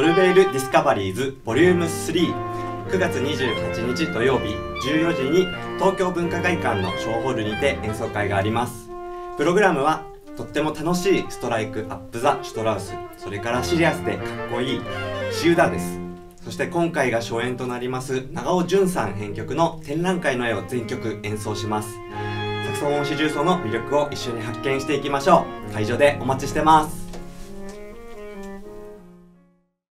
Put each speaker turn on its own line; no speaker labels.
ソルベイルディスカバリーズ Vol.39 月28日土曜日14時に東京文化会館の小ホールにて演奏会がありますプログラムはとっても楽しいストライクアップザシュトラウスそれからシリアスでかっこいいシューダーですそして今回が初演となります長尾淳さん編曲の展覧会の絵を全曲演奏しますサクソフォン重奏の魅力を一緒に発見していきましょう会場でお待ちしてます